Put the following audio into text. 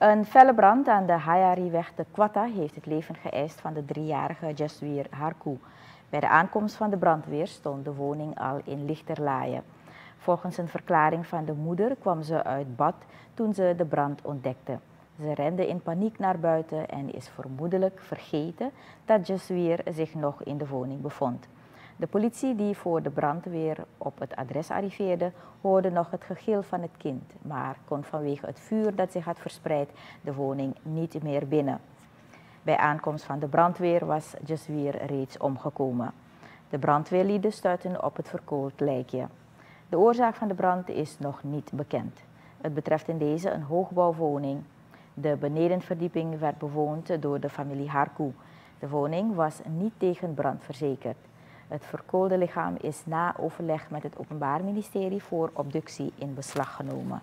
Een felle brand aan de Hayari-weg de Quatta heeft het leven geëist van de driejarige Jaswir Harku. Bij de aankomst van de brandweer stond de woning al in lichterlaaien. Volgens een verklaring van de moeder kwam ze uit bad toen ze de brand ontdekte. Ze rende in paniek naar buiten en is vermoedelijk vergeten dat Jaswir zich nog in de woning bevond. De politie die voor de brandweer op het adres arriveerde, hoorde nog het gegil van het kind, maar kon vanwege het vuur dat zich had verspreid de woning niet meer binnen. Bij aankomst van de brandweer was Jaswir reeds omgekomen. De brandweerlieden stuiten op het verkoold lijkje. De oorzaak van de brand is nog niet bekend. Het betreft in deze een hoogbouwwoning. De benedenverdieping werd bewoond door de familie Harku. De woning was niet tegen brand verzekerd. Het verkoolde lichaam is na overleg met het Openbaar Ministerie voor obductie in beslag genomen.